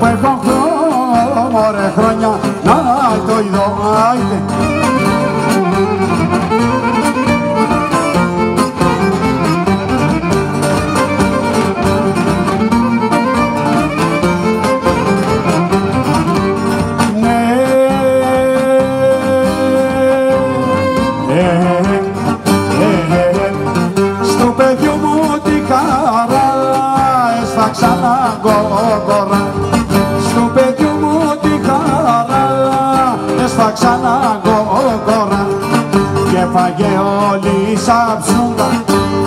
που έχω χρόνο ρε χρόνια να το ειδώ άιντε φάγε όλη η σαψούντα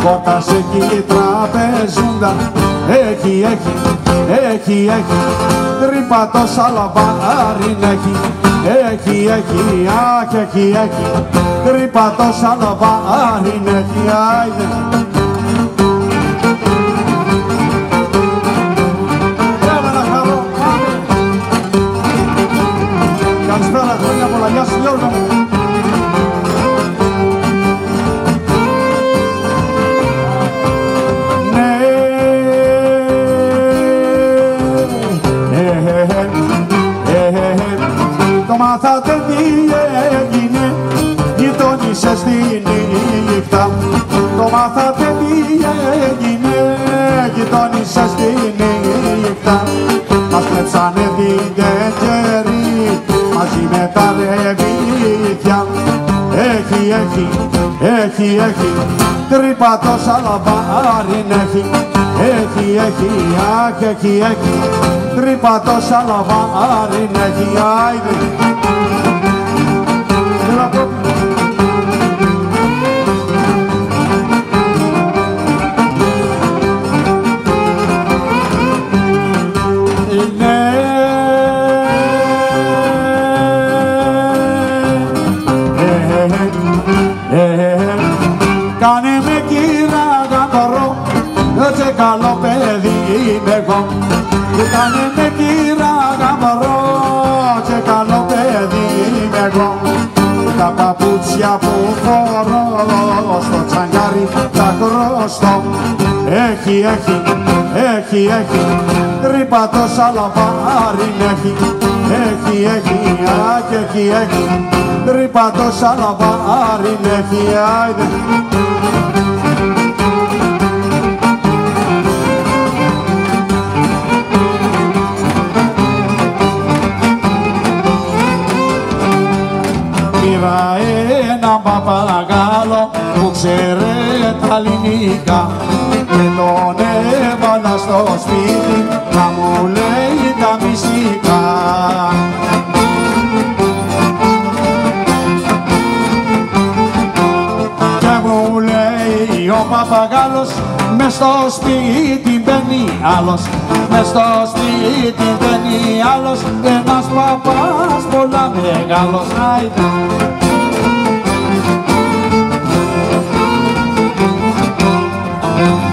Κότας εκεί τραπεζούντα Έχει, έχει, έχει, έχει Τρύπα το σαλαβάριν έχει. Έχει, έχει, αχ, έχει, έχει Τρύπα το σαλαβάριν έχει. Άιντε Καλησπέρα, χρόνια πολλά. Γεια σου Γιώργο μου. μάθατε τι έγινε γειτόνισσε στη νύχτα το μάθατε τι έγινε γειτόνισσε στη νύχτα έχει, έχει, έχει, έχει τρύπα το σαλαβάριν έχει. Έχει, έχει, αχ, έχει, έχει. Τρύπα το σαλαβάριν έχει. Άιδε καλό παιδί είμαι εγώ. Και κάνε με κύρα γαμαρό και καλό παιδί είμαι εγώ. Τα παπούτσια που φορώ στο τσαγκάρι τα χρωστώ. Έχει, έχει, έχει, έχει τρύπα το σαλαβάρι έχει. Έχει, έχει, αχ, έχει, έχει τρύπα το σαλαβάρι έχει, άιδε ένα παπαγάλο που ξέρε τα ελληνικά. και τον έβαλα στο σπίτι να μου λέει τα μυστικά. Και μου λέει ο παπαγάλος μες στο σπίτι μπαίνει άλλος. Μες στο σπίτι μπαίνει άλλος ένας παπάς πολλά μεγάλος. Τι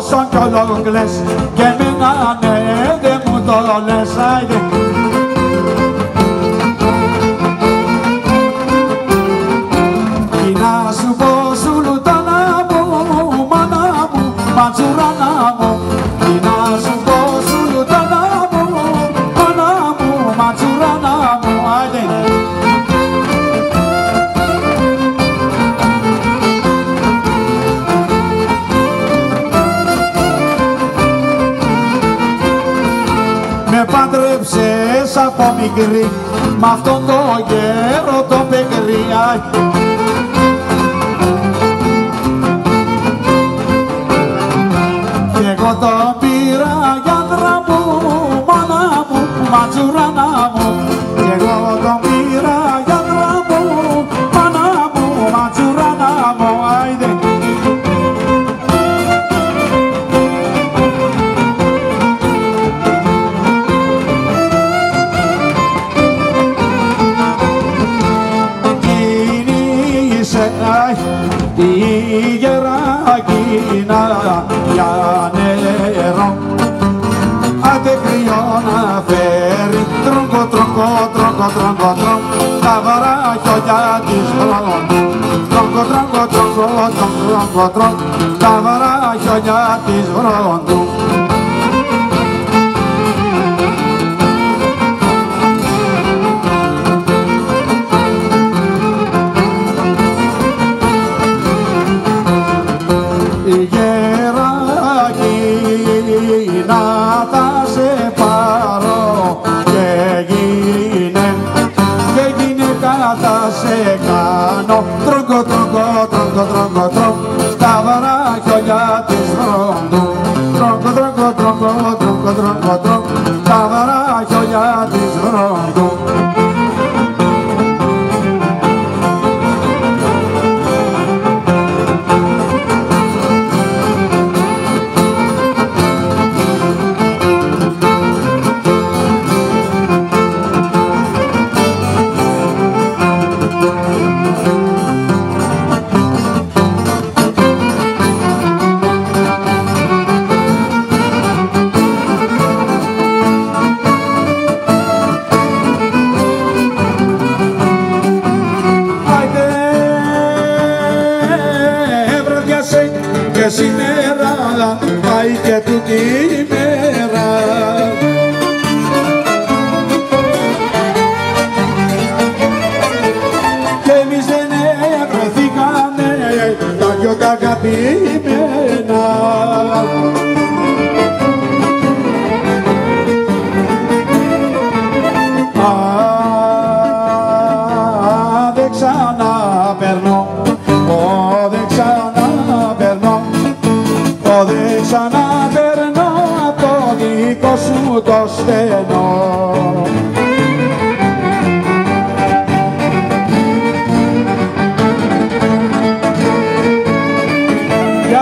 φρόσον κι όλο κλαις και εμένα ναι δεν μου το λες από μικρή. Μ' αυτόν το γέρο το πεκρή Αθήνα για νερό. Άντε κρυό να φέρει, τρόγκο, τρόγκο, τρόγκο, τρόγκο, τρόγκο, τα βαράχια της χρόνου. Τρόγκο, τρόγκο, τρόγκο, τρόγκο, τρόγκο, τα βαράχια της χρόνου. Πάτης Ρόντου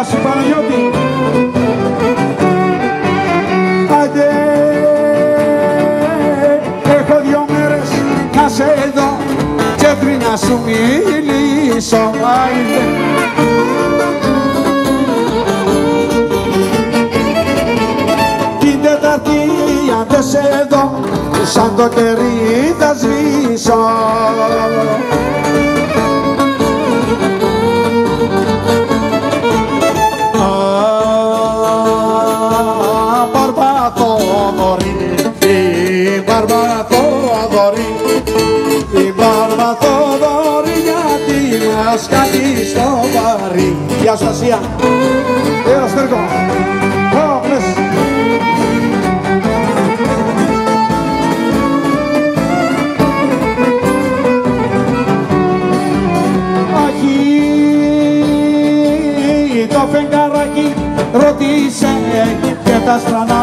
Στάση Παναγιώτη. Άντε, έχω δυο μέρες να σε δω και πριν να σου μιλήσω. Άιντε. Την Τετάρτη αν δεν σε δω σαν το κερί θα σβήσω. Αναστασία. Ε, Έλα Στέργο. Πάω, το φεγγαράκι, ρωτήσε και τα στρανά